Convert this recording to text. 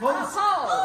我操